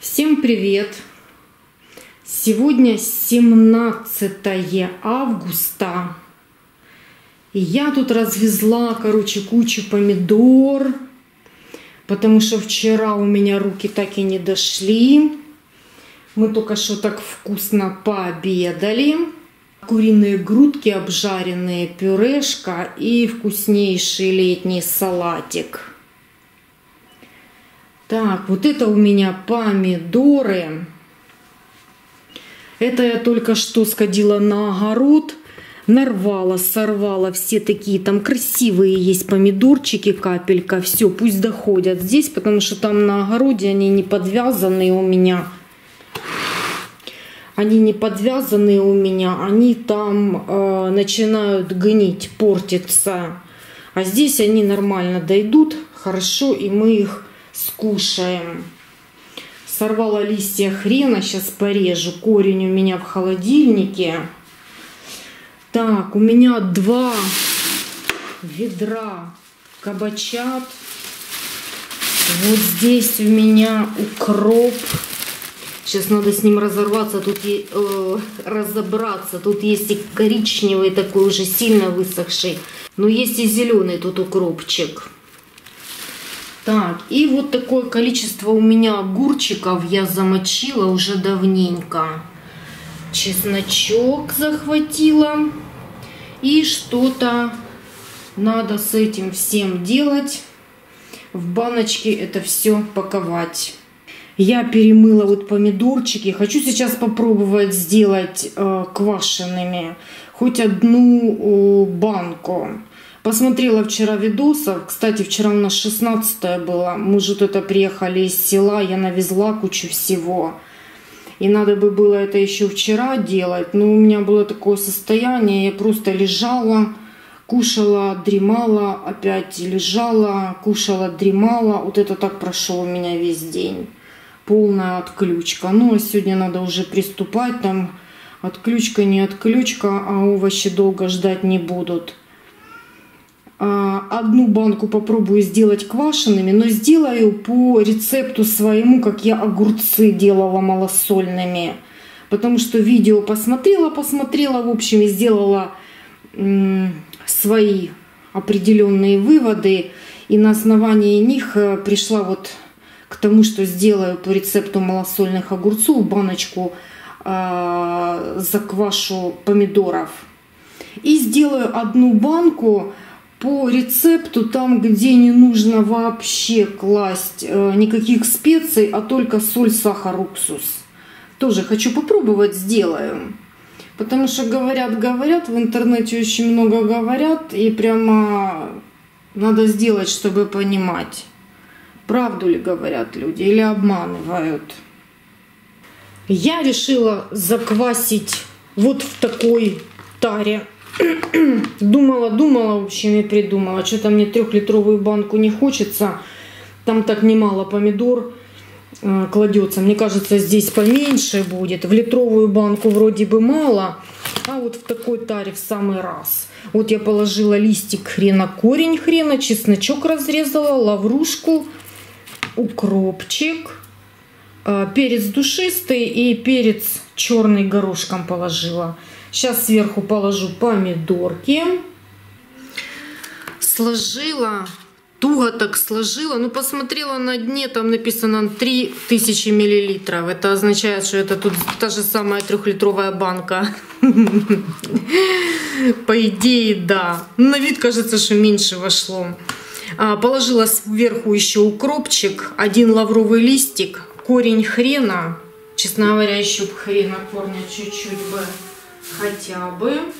Всем привет! Сегодня 17 августа. И я тут развезла, короче, кучу помидор, потому что вчера у меня руки так и не дошли. Мы только что так вкусно пообедали. Куриные грудки обжаренные, пюрешка и вкуснейший летний салатик. Так, вот это у меня помидоры. Это я только что сходила на огород, нарвала, сорвала все такие там красивые есть помидорчики, капелька. Все, пусть доходят здесь, потому что там на огороде они не подвязанные у меня. Они не подвязанные у меня, они там э, начинают гнить, портиться. А здесь они нормально дойдут, хорошо, и мы их скушаем. Сорвала листья хрена, сейчас порежу. Корень у меня в холодильнике. Так, у меня два ведра кабачат. Вот здесь у меня укроп. Сейчас надо с ним разорваться, тут э, разобраться. Тут есть и коричневый такой уже сильно высохший. Но есть и зеленый тут укропчик. Так, и вот такое количество у меня огурчиков я замочила уже давненько. Чесночок захватила. И что-то надо с этим всем делать. В баночке это все паковать. Я перемыла вот помидорчики. Хочу сейчас попробовать сделать э, квашенными хоть одну э, банку. Посмотрела вчера видосов. Кстати, вчера у нас 16 было. Мы же тут приехали из села. Я навезла кучу всего. И надо бы было это еще вчера делать. Но у меня было такое состояние. Я просто лежала, кушала, дремала, опять лежала, кушала, дремала. Вот это так прошел у меня весь день. Полная отключка. Ну, а сегодня надо уже приступать. Там отключка, не отключка, а овощи долго ждать не будут. А, одну банку попробую сделать квашенными, но сделаю по рецепту своему, как я огурцы делала малосольными. Потому что видео посмотрела, посмотрела, в общем, и сделала свои определенные выводы. И на основании них э, пришла вот к тому, что сделаю по рецепту малосольных огурцов баночку э, заквашу помидоров. И сделаю одну банку по рецепту, там, где не нужно вообще класть э, никаких специй, а только соль, сахар, уксус. Тоже хочу попробовать, сделаю. Потому что говорят, говорят, в интернете очень много говорят, и прямо надо сделать, чтобы понимать, правду ли говорят люди или обманывают. Я решила заквасить вот в такой таре думала, думала, в общем, и придумала. Что-то мне трехлитровую банку не хочется. Там так немало помидор э, кладется. Мне кажется, здесь поменьше будет. В литровую банку вроде бы мало, а вот в такой таре в самый раз. Вот я положила листик хрена, корень хрена, чесночок разрезала, лаврушку, укропчик, э, перец душистый и перец черный горошком положила. Сейчас сверху положу помидорки. Сложила, туго так сложила. Ну, посмотрела на дне, там написано 3000 миллилитров. Это означает, что это тут та же самая трехлитровая банка. По идее, да. На вид кажется, что меньше вошло. А, положила сверху еще укропчик, один лавровый листик, корень хрена. Честно говоря, еще хрена корня чуть-чуть бы хотя бы.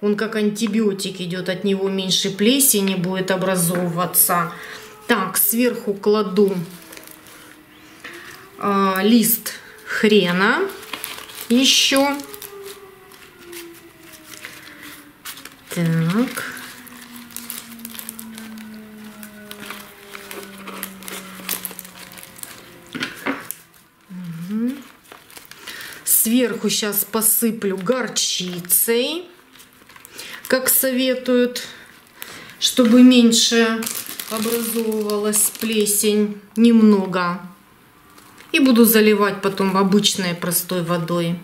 Он как антибиотик идет, от него меньше плесени будет образовываться. Так, сверху кладу э, лист хрена еще. Так. Сверху сейчас посыплю горчицей, как советуют, чтобы меньше образовывалась плесень. Немного И буду заливать потом обычной простой водой.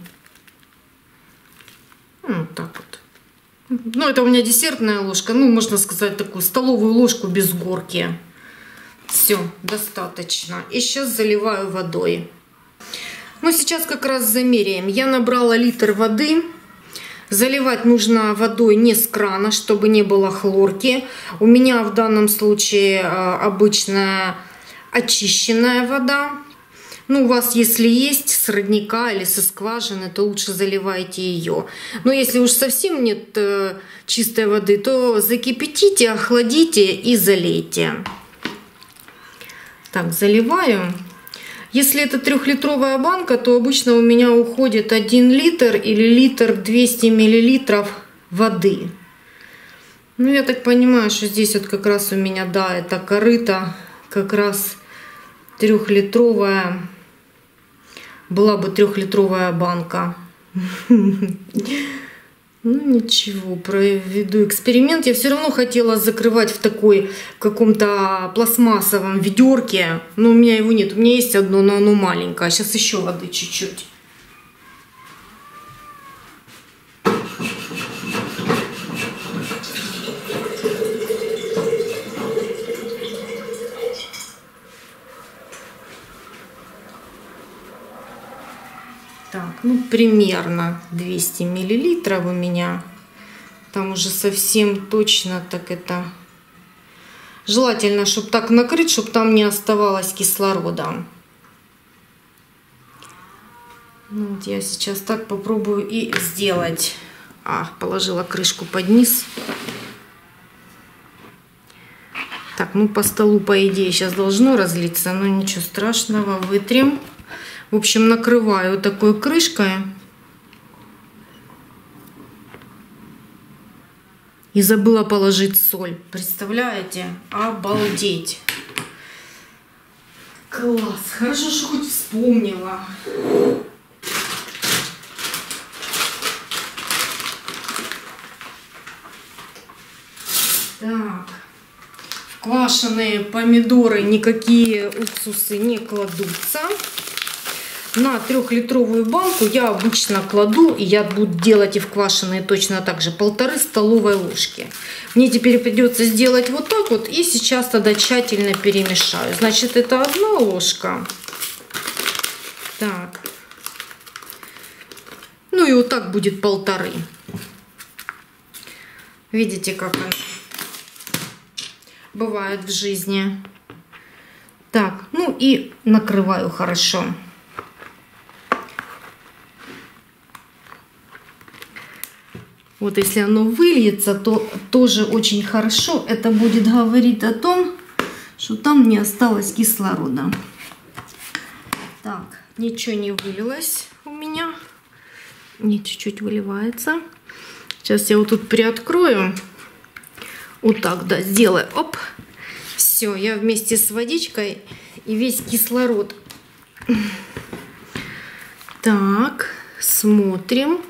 Вот так вот. Ну, это у меня десертная ложка. Ну, можно сказать, такую столовую ложку без горки. Все, достаточно. И сейчас заливаю водой. Ну, сейчас как раз замеряем. Я набрала литр воды. Заливать нужно водой не с крана, чтобы не было хлорки. У меня в данном случае а, обычная очищенная вода. Ну, у вас, если есть с родника или со скважины, то лучше заливайте ее. Но если уж совсем нет э, чистой воды, то закипятите, охладите и залейте. Так, заливаю. Если это трехлитровая банка, то обычно у меня уходит 1 литр или литр 200 миллилитров воды. Ну, я так понимаю, что здесь вот как раз у меня, да, это корыто, как раз трехлитровая была бы трехлитровая банка. Ну ничего, проведу эксперимент. Я все равно хотела закрывать в такой каком-то пластмассовом ведерке. Но у меня его нет. У меня есть одно, но оно маленькое. Сейчас еще воды чуть-чуть. Ну, примерно 200 миллилитров у меня. Там уже совсем точно так это... Желательно, чтобы так накрыть, чтобы там не оставалось кислорода. Ну, вот я сейчас так попробую и сделать. А, положила крышку под низ. Так, ну по столу, по идее, сейчас должно разлиться, но ничего страшного, вытрем. В общем, накрываю такой крышкой. И забыла положить соль. Представляете? Обалдеть. Класс. Хорошо, что хоть вспомнила. Так. В квашеные помидоры никакие уксусы не кладутся на трехлитровую банку я обычно кладу, и я буду делать и в квашеные точно так же, полторы столовой ложки. Мне теперь придется сделать вот так вот, и сейчас тогда тщательно перемешаю. Значит, это одна ложка. Так. Ну и вот так будет полторы. Видите, как она бывает в жизни. Так, ну и накрываю хорошо. Вот если оно выльется, то тоже очень хорошо. Это будет говорить о том, что там не осталось кислорода. Так, ничего не вылилось у меня. Не чуть-чуть выливается. Сейчас я вот тут приоткрою. Вот так, да, сделаю. Оп. Все, я вместе с водичкой и весь кислород. Так, смотрим.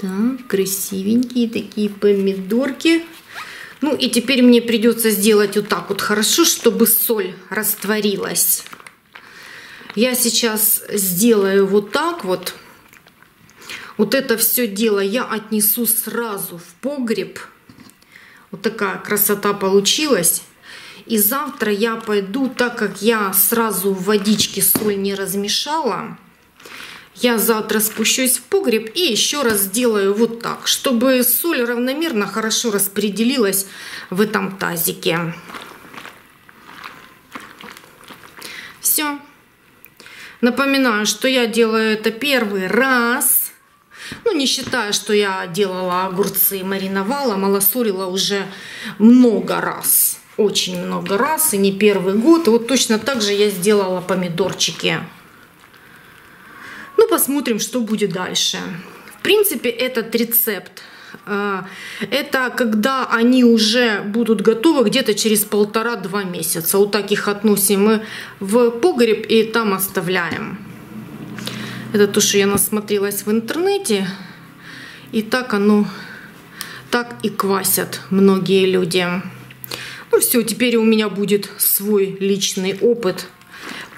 Так, красивенькие такие помидорки. Ну и теперь мне придется сделать вот так вот хорошо, чтобы соль растворилась. Я сейчас сделаю вот так вот. Вот это все дело я отнесу сразу в погреб. Вот такая красота получилась. И завтра я пойду, так как я сразу в водичке соль не размешала, я завтра спущусь в погреб и еще раз сделаю вот так, чтобы соль равномерно хорошо распределилась в этом тазике. Все. Напоминаю, что я делаю это первый раз. Ну, не считая, что я делала огурцы, мариновала, малосолила уже много раз. Очень много раз, и не первый год. И вот точно так же я сделала помидорчики. Ну, посмотрим, что будет дальше. В принципе, этот рецепт э, это когда они уже будут готовы где-то через полтора-два месяца. Вот так их относим мы в погреб и там оставляем. Это то, что я насмотрелась в интернете. И так оно, так и квасят многие люди. Ну все, теперь у меня будет свой личный опыт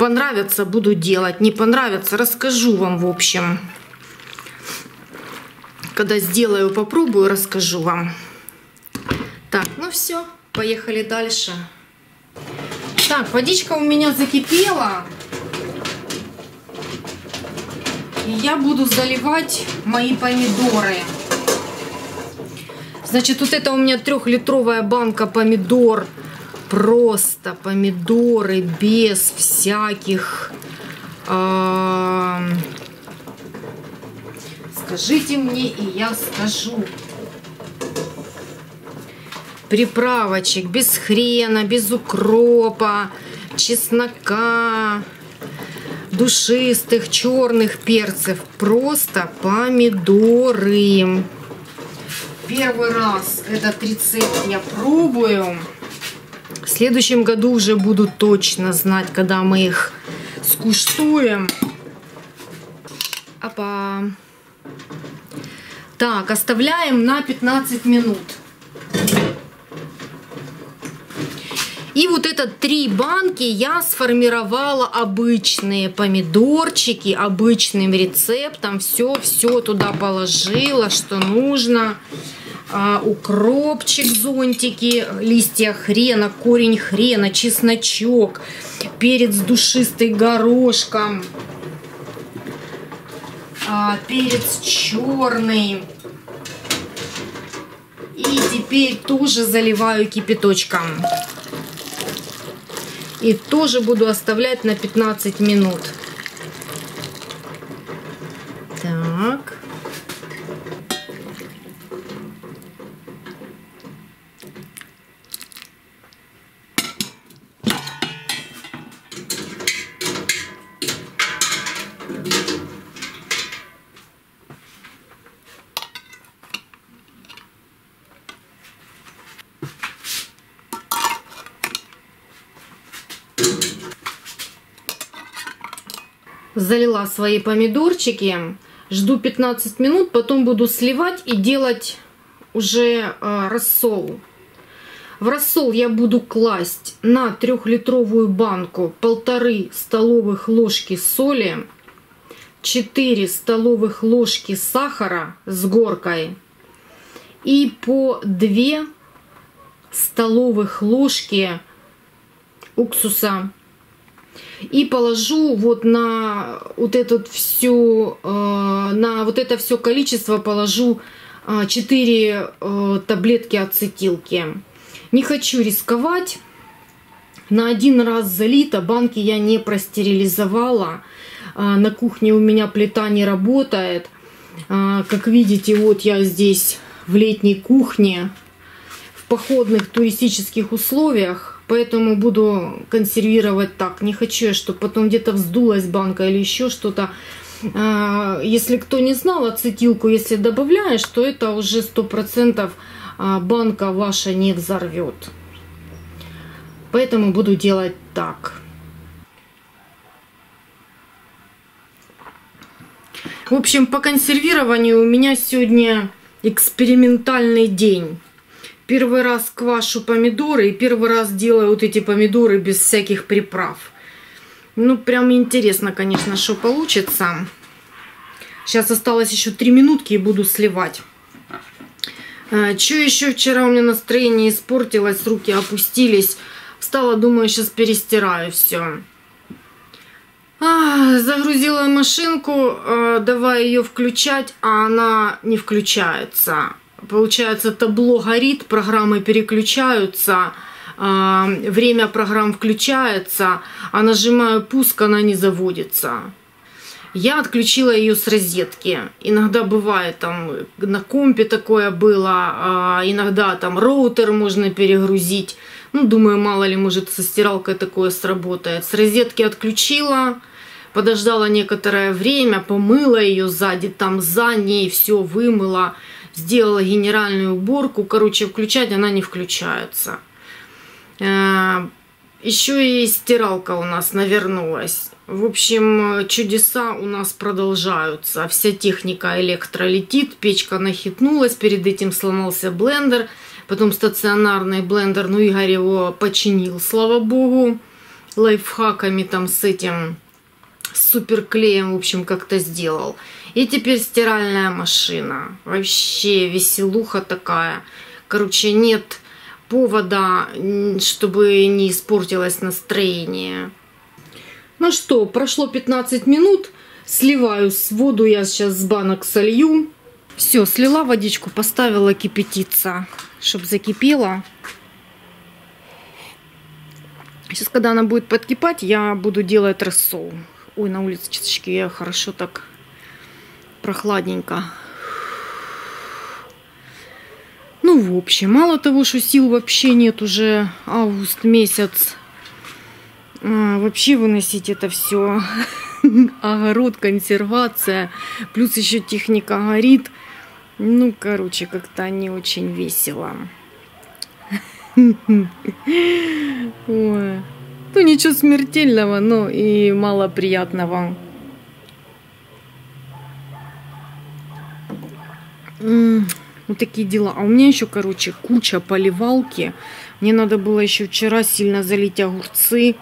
Понравится, буду делать. Не понравится, расскажу вам, в общем. Когда сделаю, попробую, расскажу вам. Так, ну все, поехали дальше. Так, водичка у меня закипела. И я буду заливать мои помидоры. Значит, вот это у меня трехлитровая банка помидор. Просто помидоры без всяких... Э, скажите мне, и я скажу. Приправочек без хрена, без укропа, чеснока, душистых черных перцев. Просто помидоры. Первый раз этот рецепт я пробую. Следующем году уже буду точно знать, когда мы их скуштуем. Опа. Так, оставляем на 15 минут. И вот это три банки я сформировала обычные помидорчики, обычным рецептом. Все-все туда положила, что нужно. А, укропчик, зонтики, листья хрена, корень хрена, чесночок, перец душистый горошком, а, перец черный. И теперь тоже заливаю кипяточком. И тоже буду оставлять на 15 минут. Так. Залила свои помидорчики, жду 15 минут, потом буду сливать и делать уже э, рассол. В рассол я буду класть на трехлитровую банку полторы столовых ложки соли, 4 столовых ложки сахара с горкой и по 2 столовых ложки уксуса и положу вот на вот это все, э, на вот это все количество положу 4 э, э, таблетки ацетилки. Не хочу рисковать. На один раз залито, банки я не простерилизовала. На кухне у меня плита не работает. Как видите, вот я здесь в летней кухне, в походных туристических условиях. Поэтому буду консервировать так. Не хочу, чтобы потом где-то вздулась банка или еще что-то. А, если кто не знал, ацетилку, если добавляешь, то это уже 100% а, банка ваша не взорвет. Поэтому буду делать так. В общем, по консервированию у меня сегодня экспериментальный день. Первый раз квашу помидоры и первый раз делаю вот эти помидоры без всяких приправ. Ну, прям интересно, конечно, что получится. Сейчас осталось еще три минутки и буду сливать. А, что еще вчера у меня настроение испортилось, руки опустились. Встала, думаю, сейчас перестираю все. А, загрузила машинку, а, давай ее включать, а она не включается получается, табло горит, программы переключаются, а, время программ включается, а нажимаю пуск, она не заводится. Я отключила ее с розетки. Иногда бывает там на компе такое было, а иногда там роутер можно перегрузить. Ну, думаю, мало ли, может, со стиралкой такое сработает. С розетки отключила, подождала некоторое время, помыла ее сзади, там за ней все вымыла сделала генеральную уборку. Короче, включать она не включается. Э, Еще и стиралка у нас навернулась. В общем, чудеса у нас продолжаются. Вся техника электро летит, печка нахитнулась, перед этим сломался блендер, потом стационарный блендер, ну Игорь его починил, слава богу. лайфхаками там с этим суперклеем, в общем, как-то сделал. И теперь стиральная машина. Вообще веселуха такая. Короче, нет повода, чтобы не испортилось настроение. Ну что, прошло 15 минут. Сливаю с воду, я сейчас с банок солью. Все, слила водичку, поставила кипятиться, чтобы закипела. Сейчас, когда она будет подкипать, я буду делать рассол. Ой, на улице часочки я хорошо так прохладненько. Ну, в общем, мало того, что сил вообще нет уже август месяц. А, вообще выносить это все. Огород, консервация. Плюс еще техника горит. Ну, короче, как-то не очень весело. Ой. Ну, ничего смертельного, но и мало приятного. Вот такие дела. А у меня еще, короче, куча поливалки. Мне надо было еще вчера сильно залить огурцы,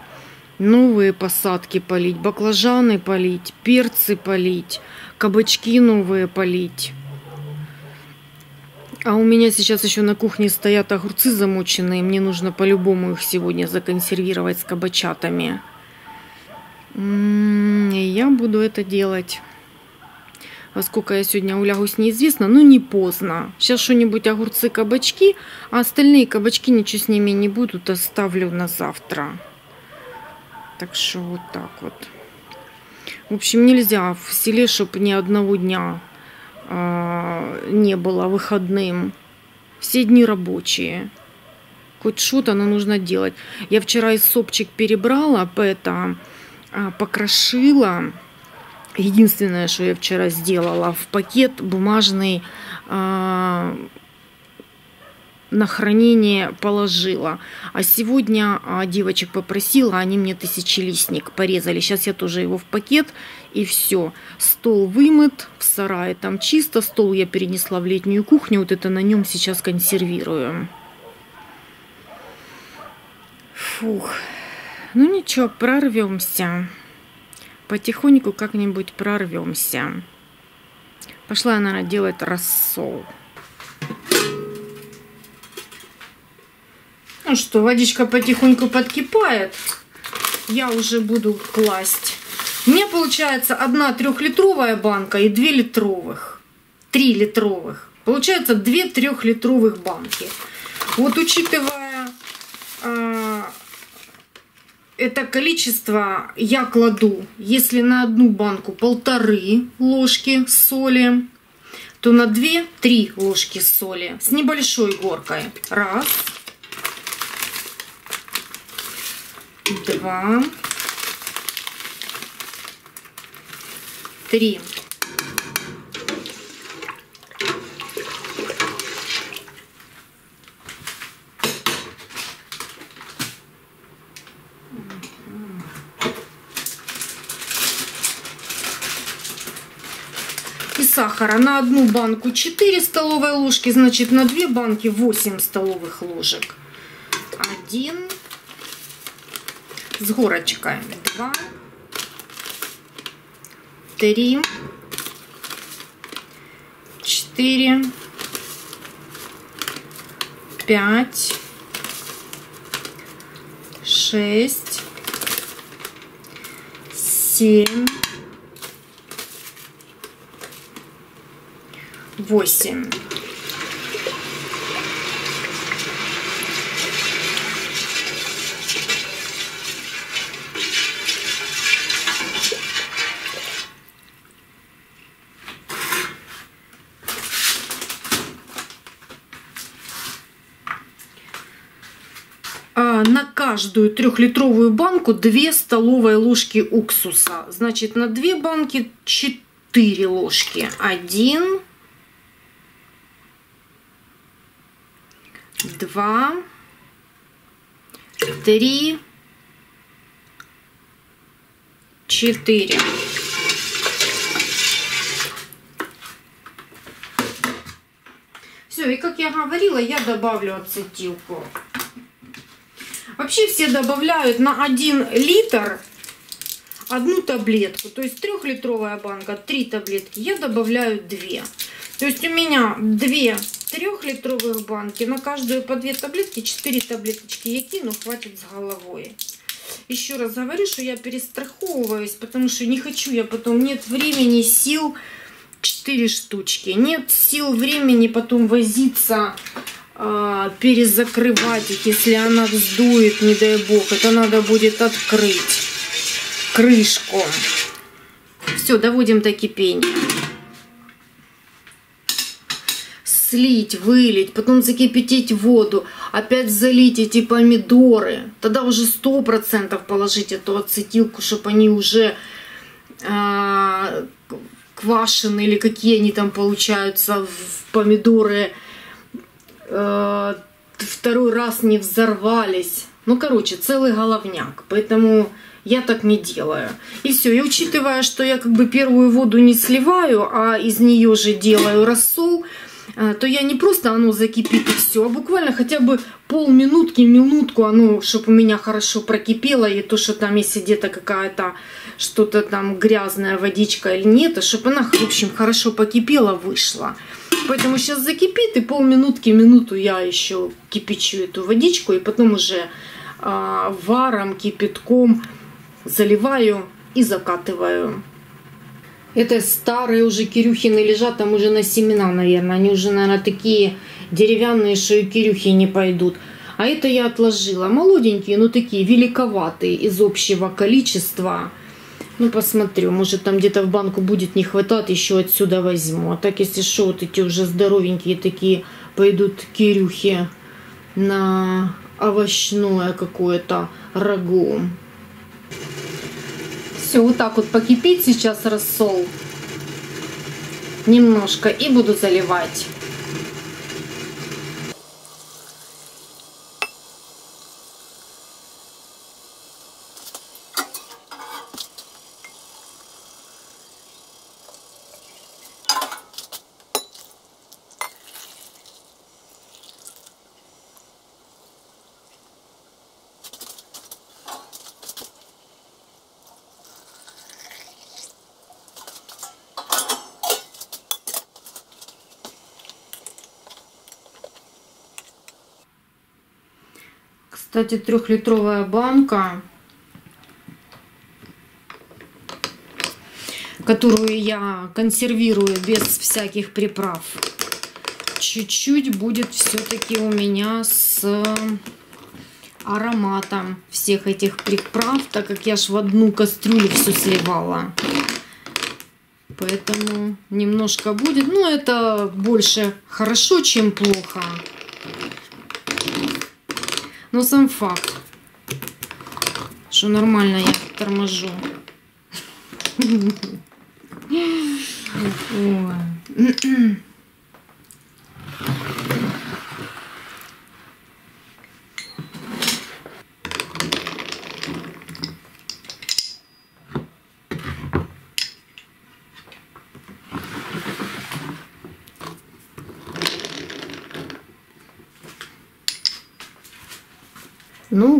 новые посадки полить, баклажаны полить, перцы полить, кабачки новые полить. А у меня сейчас еще на кухне стоят огурцы замоченные. Мне нужно по-любому их сегодня законсервировать с кабачатами. М-м, и я буду это делать. Во сколько я сегодня улягусь, неизвестно, но не поздно. Сейчас что-нибудь огурцы, кабачки, а остальные кабачки ничего с ними не будут, оставлю на завтра. Так что вот так вот. В общем, нельзя в селе, чтобы ни одного дня не было выходным. Все дни рабочие. Хоть что-то, но нужно делать. Я вчера из сопчик перебрала, это а, покрошила. Единственное, что я вчера сделала, в пакет бумажный а, на хранение положила. А сегодня а, девочек попросила, они мне тысячелистник порезали. Сейчас я тоже его в пакет и все. Стол вымыт, в сарае там чисто. Стол я перенесла в летнюю кухню. Вот это на нем сейчас консервирую. Фух. Ну ничего, прорвемся. Потихоньку как-нибудь прорвемся. Пошла я, наверное, делать рассол. Ну что, водичка потихоньку подкипает. Я уже буду класть. Меня получается одна трехлитровая банка и две литровых. Три литровых. Получается две трехлитровых банки. Вот учитывая э, это количество, я кладу, если на одну банку полторы ложки соли, то на две три ложки соли с небольшой горкой. Раз два, три. И сахара на одну банку 4 столовые ложки, значит на две банки 8 столовых ложек. Один с горочкой. Два, три, четыре, пять, шесть, семь, восемь. На каждую трехлитровую банку 2 столовые ложки уксуса. Значит, на 2 банки 4 ложки. 1, 2, 3, 4. Все, и как я говорила, я добавлю ацетилку. Вообще все добавляют на 1 литр одну таблетку. То есть трехлитровая банка, три таблетки. Я добавляю две. То есть у меня две трехлитровых банки. На каждую по две таблетки, 4 таблеточки я кину, хватит с головой. Еще раз говорю, что я перестраховываюсь, потому что не хочу я потом, нет времени, сил, 4 штучки. Нет сил, времени потом возиться, э, перезакрывать если она вздует, не дай бог. Это надо будет открыть крышку. Все, доводим до кипения. слить, вылить, потом закипятить воду, опять залить эти помидоры. Тогда уже сто процентов положить эту ацетилку, чтобы они уже э, квашеные или какие они там получаются в помидоры э, второй раз не взорвались. Ну, короче, целый головняк. Поэтому я так не делаю. И все. И учитывая, что я как бы первую воду не сливаю, а из нее же делаю рассол, а, то я не просто оно закипит и все, а буквально хотя бы полминутки, минутку оно, чтобы у меня хорошо прокипело, и то, что там, если где-то какая-то что-то там грязная водичка или нет, а чтобы она, в общем, хорошо покипела, вышла. Поэтому сейчас закипит, и полминутки, минуту я еще кипячу эту водичку, и потом уже э, варом, кипятком заливаю и закатываю. Это старые уже кирюхины лежат, там уже на семена, наверное. Они уже, наверное, такие деревянные, что и кирюхи не пойдут. А это я отложила. Молоденькие, но такие великоватые из общего количества. Ну, посмотрю, может там где-то в банку будет не хватать, еще отсюда возьму. А так, если что, вот эти уже здоровенькие такие пойдут кирюхи на овощное какое-то рагу. Все, вот так вот покипит сейчас рассол немножко и буду заливать. Кстати, трехлитровая банка, которую я консервирую без всяких приправ. Чуть-чуть будет все-таки у меня с ароматом всех этих приправ, так как я ж в одну кастрюлю все сливала. Поэтому немножко будет. Но это больше хорошо, чем плохо. Но сам факт, что нормально я торможу.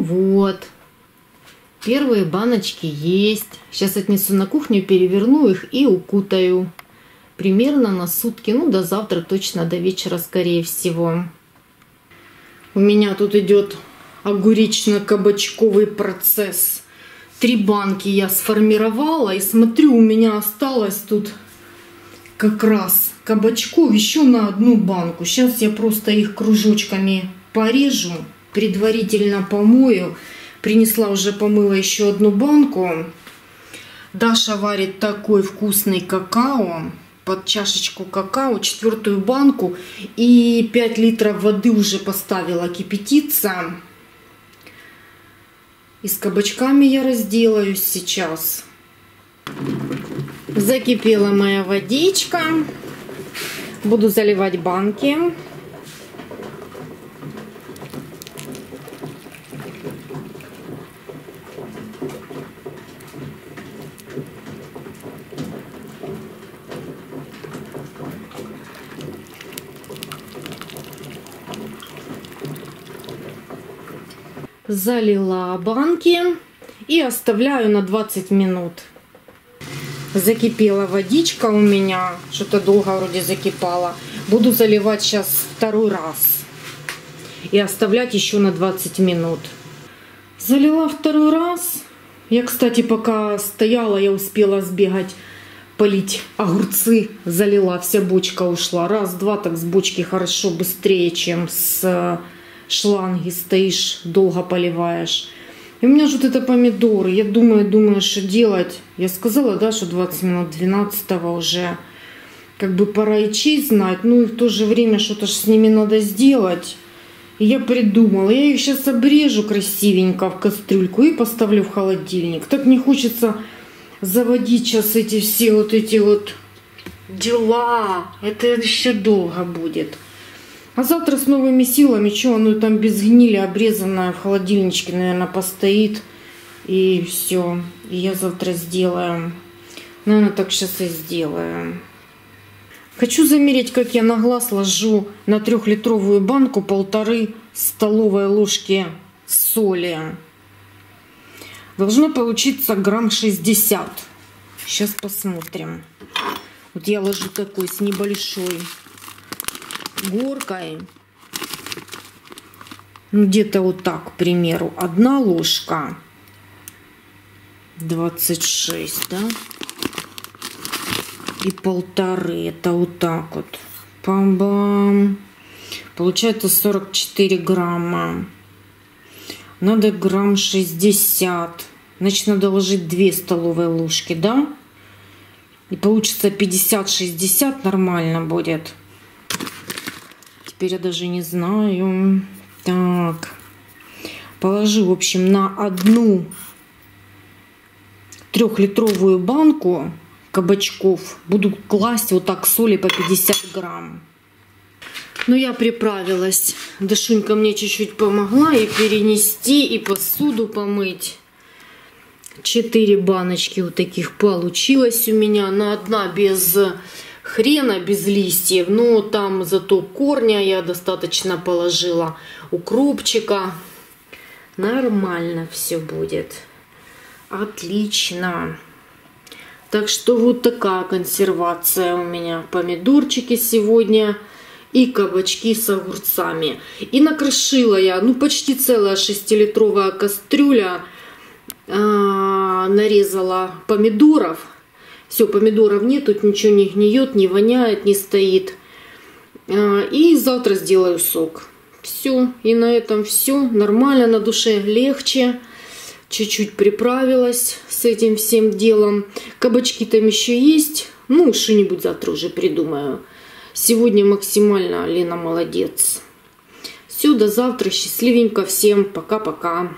Вот, первые баночки есть. Сейчас отнесу на кухню, переверну их и укутаю. Примерно на сутки, ну до завтра точно, до вечера скорее всего. У меня тут идет огуречно-кабачковый процесс. Три банки я сформировала и смотрю, у меня осталось тут как раз кабачков еще на одну банку. Сейчас я просто их кружочками порежу предварительно помою. Принесла уже помыла еще одну банку. Даша варит такой вкусный какао под чашечку какао, четвертую банку и 5 литров воды уже поставила кипятиться. И с кабачками я разделаюсь сейчас. Закипела моя водичка. Буду заливать банки. Залила банки и оставляю на 20 минут. Закипела водичка у меня, что-то долго вроде закипала. Буду заливать сейчас второй раз и оставлять еще на 20 минут. Залила второй раз. Я, кстати, пока стояла, я успела сбегать полить огурцы. Залила, вся бочка ушла. Раз, два, так с бочки хорошо, быстрее, чем с э, шланги стоишь, долго поливаешь. И у меня же вот это помидоры. Я думаю, думаю, что делать. Я сказала, да, что 20 минут 12 уже как бы пора и честь знать. Ну и в то же время что-то с ними надо сделать. И я придумала, я их сейчас обрежу красивенько в кастрюльку и поставлю в холодильник. Так не хочется заводить сейчас эти все вот эти вот дела. Это еще долго будет. А завтра с новыми силами, что оно там без гнили обрезанное в холодильничке, наверное, постоит. И все. И я завтра сделаю. Наверное, так сейчас и сделаю. Хочу замерить, как я на глаз ложу на трехлитровую банку полторы столовой ложки соли. Должно получиться грамм 60. Сейчас посмотрим. Вот я ложу такой с небольшой горкой. Ну, где-то вот так, к примеру. Одна ложка. 26, да? И полторы. Это вот так вот. Пам-бам. Получается 44 грамма. Надо грамм 60. Значит, надо ложить 2 столовые ложки, да? И получится 50-60 нормально будет. Теперь я даже не знаю. Так. Положу, в общем, на одну трехлитровую банку кабачков буду класть вот так соли по 50 грамм. Но я приправилась. Дашунька мне чуть-чуть помогла и перенести, и посуду помыть. Четыре баночки вот таких получилось у меня. На одна без хрена, без листьев. Но там зато корня я достаточно положила. Укропчика. Нормально все будет. Отлично. Так что вот такая консервация у меня. Помидорчики сегодня и кабачки с огурцами. И накрошила я, ну почти целая 6-литровая кастрюля. А, нарезала помидоров. Все, помидоров нет, тут ничего не гниет, не воняет, не стоит. А, и завтра сделаю сок. Все, и на этом все. Нормально, на душе легче. Чуть-чуть приправилась с этим всем делом. Кабачки там еще есть. Ну, что-нибудь завтра уже придумаю. Сегодня максимально Лена молодец. Все, до завтра. Счастливенько всем. Пока-пока.